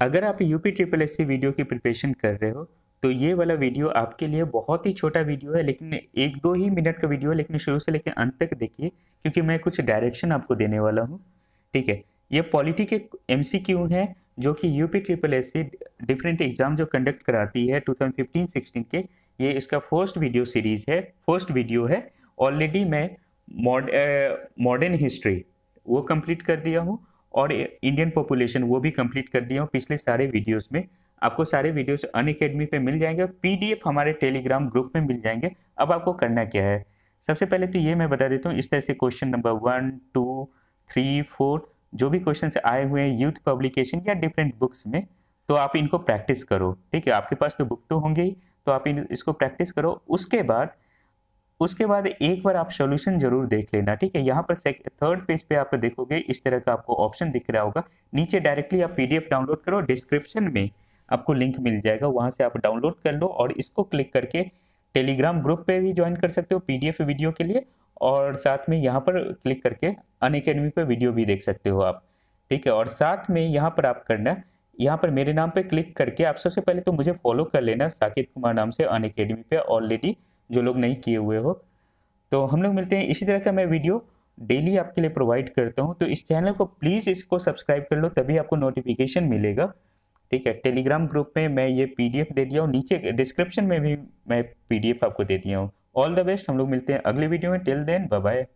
अगर आप UP triple S video की प्रिपरेशन कर रहे हो तो ये वाला वीडियो आपके लिए बहुत ही छोटा वीडियो है, लेकिन एक दो ही मिनट का वीडियो है, लेकिन शुरू से लेकर अंत तक देखिए, क्योंकि मैं कुछ डायरेक्शन आपको देने वाला हूँ। ठीक है? ये पॉलिटी के एमसीक्यू हैं, जो कि UP triple SC different exam जो कंडक्ट कराती है 2015-16 के, ये इसका फ़र्स्ट वीडियो सीरीज़ है फ़र्स्ट वीडियो है। ऑलरेडी मैं मॉडर्न हिस्ट्री वो कंप्लीट कर दिया हूँ। और इंडियन पॉपुलेशन वो भी कंप्लीट कर दिया हूँ पिछले सारे वीडियोस में आपको सारे वीडियोस अन अकेडमी पर मिल जाएँगे और पीडीएफ हमारे टेलीग्राम ग्रुप में मिल जाएँगे। अब आपको करना क्या है? सबसे पहले तो ये मैं बता देता हूँ, इस तरह से question number one two three four जो भी क्वेश्चन आए हुए हैं यूथ पब्लिकेशन या डिफरेंट बुक्स में तो आप इनको प्रैक्टिस करो। ठीक है, आपके पास तो बुक तो होंगे ही तो आप इन, इसको प्रैक्टिस करो। उसके बाद उसके बाद एक बार आप सोल्यूशन ज़रूर देख लेना, ठीक है? यहाँ पर थर्ड पेज पे आप देखोगे, इस तरह का आपको ऑप्शन दिख रहा होगा। नीचे डायरेक्टली आप पीडीएफ डाउनलोड करो डिस्क्रिप्शन में आपको लिंक मिल जाएगा, वहाँ से आप डाउनलोड कर लो और इसको क्लिक करके टेलीग्राम ग्रुप पे भी ज्वाइन कर सकते हो पीडीएफ वीडियो के लिए और साथ में यहाँ पर क्लिक करके अन अकेडमी पर वीडियो भी देख सकते हो आप, ठीक है? और साथ में यहाँ पर आप करना, यहाँ पर मेरे नाम पे क्लिक करके आप सबसे पहले तो मुझे फॉलो कर लेना साकित कुमार नाम से अन अकेडमी पे ऑलरेडी जो लोग नहीं किए हुए हो। तो हम लोग मिलते हैं इसी तरह का मैं वीडियो डेली आपके लिए प्रोवाइड करता हूँ। तो इस चैनल को प्लीज़ इसको सब्सक्राइब कर लो, तभी आपको नोटिफिकेशन मिलेगा। ठीक है टेलीग्राम ग्रुप में मैं ये पीडीएफ दे दिया हूँ। नीचे डिस्क्रिप्शन में भी मैं पीडीएफ आपको दे दिया हूँ। ऑल द बेस्ट हम लोग मिलते हैं अगले वीडियो में। Till then bye